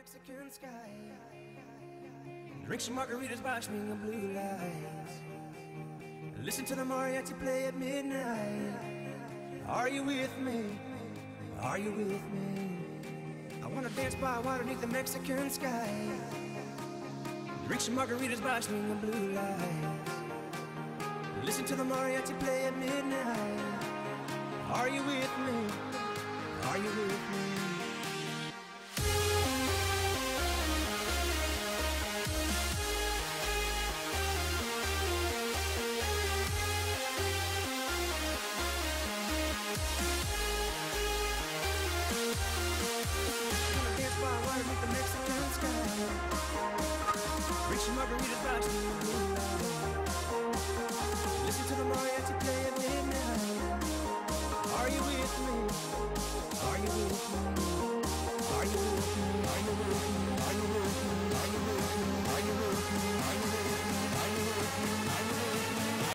Mexican sky. Drink some margaritas, watch me in blue lights. Listen to the mariachi play at midnight. Are you with me? Are you with me? I wanna dance by water beneath the Mexican sky. Drink some margaritas, watch me in blue lights. Listen to the mariachi play at midnight. Are you with me? We just a.